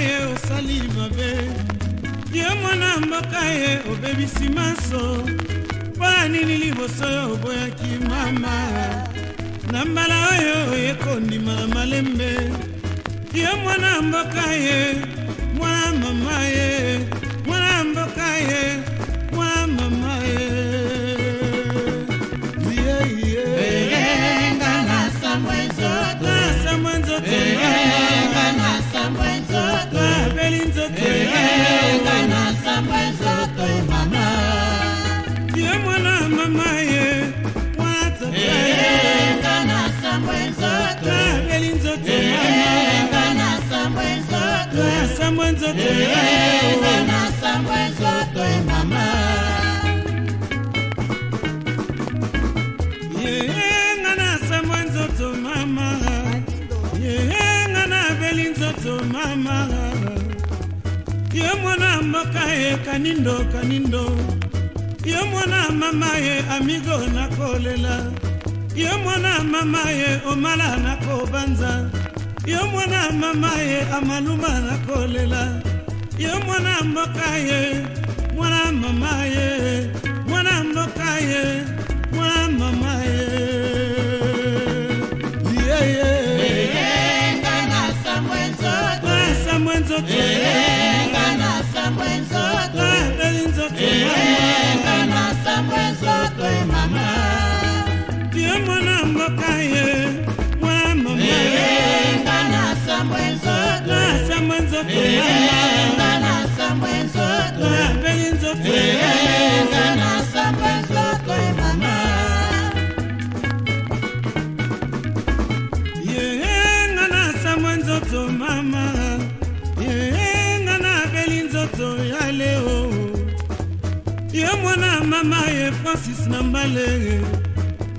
ye osali mabe ye mwana mboka ye obebisi maso mpo liboso oyo oboyaki mama na mbala oyo ekondima na malembe ye mwana mboka ye mwana mama ye ye mwana eh, mama ye mwanaaenga na sambo nzoto abeli nzoto enga na sambo nzoto na sambo nzoto enga na sambo nzoto e mama yenga na sambo nzoto mama yenga na abeli nzoto mama ye mwana mboka ye eh, kanindo kanindo yo mwana mama ye amigo nakolela yo mwana mama ye omala nakobanza yo mwana mama ye amaluma nakolela yo mwana mboka ye mwana mama ye mwana mboka ye mwana mama ye yeye yeah, yeah. yeah, yeah. yeah, yeah. yeah, yeah. nayoka ye mwa momaenga nasambwe nzoto nasambwe nzoto enga nasambwe nzoto napeli nzoto enga nasambwe nzoto emama yenga nasambwe nzoto mama yenga napeli nzoto ya leo ye mwana mama ye francis na mbale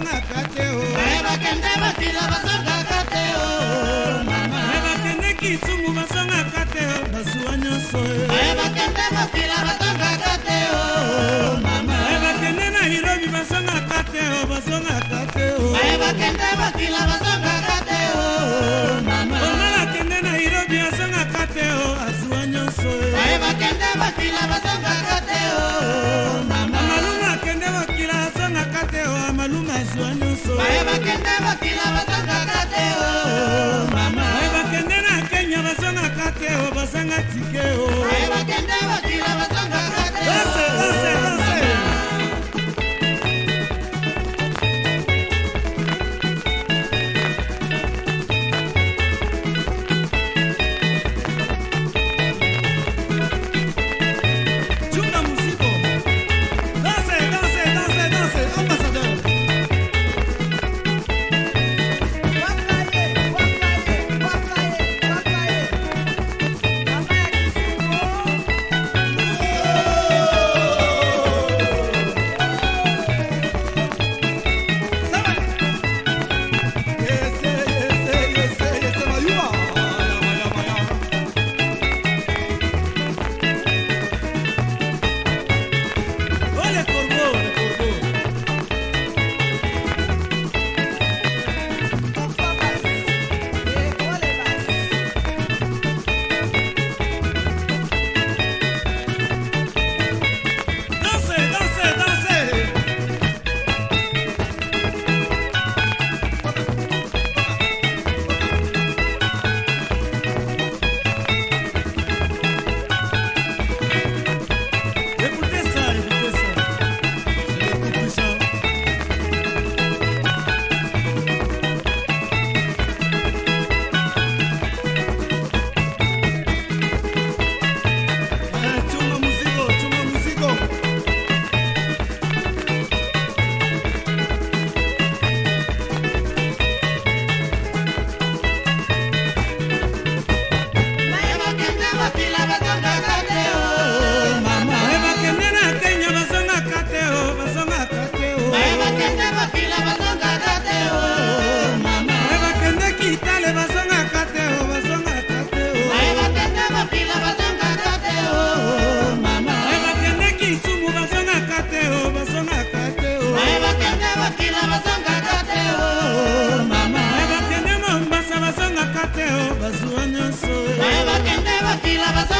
bazongaka te o bakende makila bazongaka te o bakende kisungu bazongaka te o basuwa nyonso e. bakende makila bazongaka te o bakende nairobi bazongaka te o bazongaka te o bakende makila bazongaka te o onalakende nairobi azongaka te o azuwa nyonso bakende makila bazongaka te o mama maluma ezwa nyonso bayebakende bakila ¡La Lovers